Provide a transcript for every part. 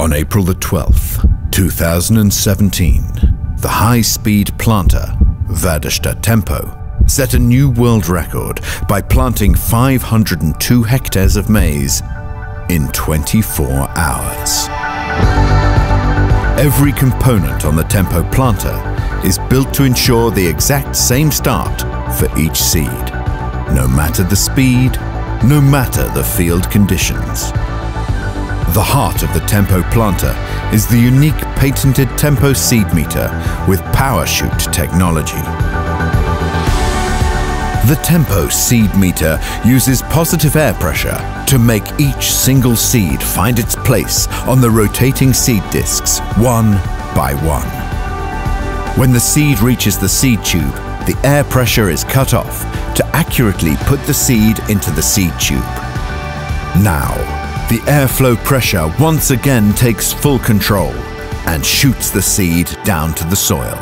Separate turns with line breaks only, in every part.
On April the 12th, 2017, the high-speed planter, Väderstad Tempo, set a new world record by planting 502 hectares of maize in 24 hours. Every component on the Tempo planter is built to ensure the exact same start for each seed, no matter the speed, no matter the field conditions. The heart of the Tempo planter is the unique patented Tempo seed meter with PowerShoot technology. The Tempo seed meter uses positive air pressure to make each single seed find its place on the rotating seed discs, one by one. When the seed reaches the seed tube, the air pressure is cut off to accurately put the seed into the seed tube. Now, the airflow pressure once again takes full control and shoots the seed down to the soil.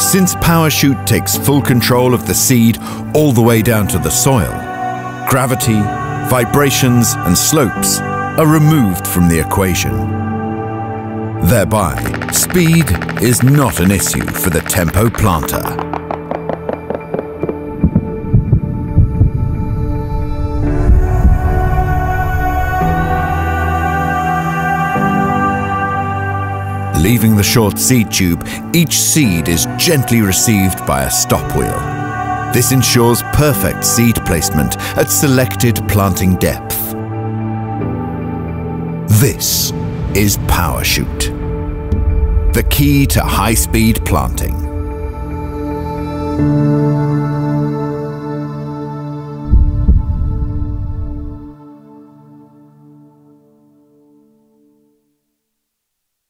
Since PowerShoot takes full control of the seed all the way down to the soil, gravity, vibrations and slopes are removed from the equation. Thereby, speed is not an issue for the Tempo planter. Leaving the short seed tube, each seed is gently received by a stop wheel. This ensures perfect seed placement at selected planting depth. This is PowerShoot, the key to high-speed planting.